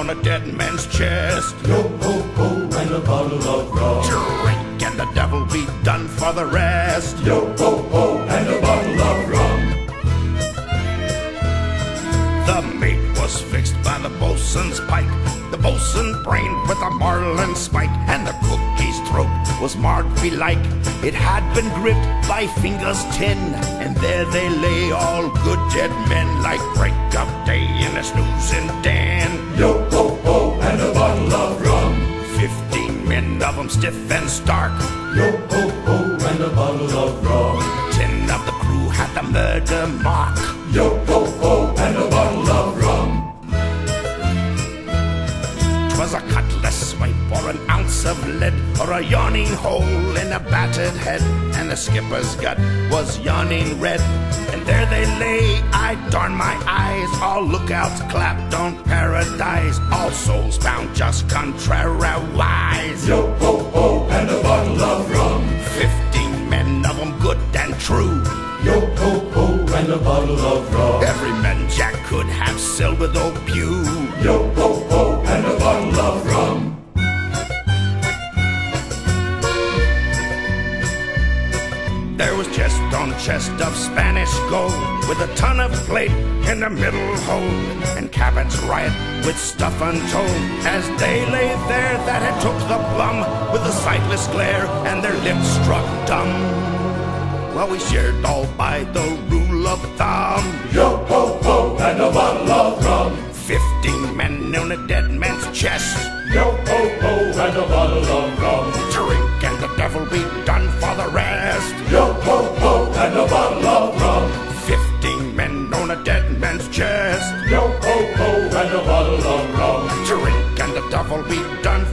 on a dead man's chest. Yo ho ho, and a bottle of rum. Drink and the devil be done for the rest. Yo ho ho, and a bottle of rum. The mate was fixed by the bosun's pike. The bosun brained with a marlin spike, and the cookie's throat was marked belike. It had been gripped by fingers ten, and there they lay, all good dead men, like break of day in a snoozing den. Yo stiff and stark. Yo ho ho, and a bottle of rum. Ten of the crew had the murder mark. Yo ho ho, and a bottle of rum. 'Twas a cutlass swipe or an ounce of lead or a yawning hole in a battered head, and the skipper's gut was yawning red. And there they lay, I darn my eyes, all lookouts clapped on paradise, all souls bound just contrariwise. Yo and true. Yo ho ho, and a bottle of rum. Every man Jack could have with old Pew. Yo ho ho, and a bottle of rum. There was chest on chest of Spanish gold, with a ton of plate in the middle hold, and cabins riot with stuff untold. As they lay there that had took the plum, with a sightless glare and their lips struck dumb. Well, we shared all by the rule of thumb. Yo ho ho, and a bottle of rum. Fifteen men on a dead man's chest. Yo ho ho, and a bottle of rum. Drink and the devil be done for the rest. Yo ho ho, and a bottle of rum. Fifteen men on a dead man's chest. Yo ho ho, and a bottle of rum. Drink and the devil be done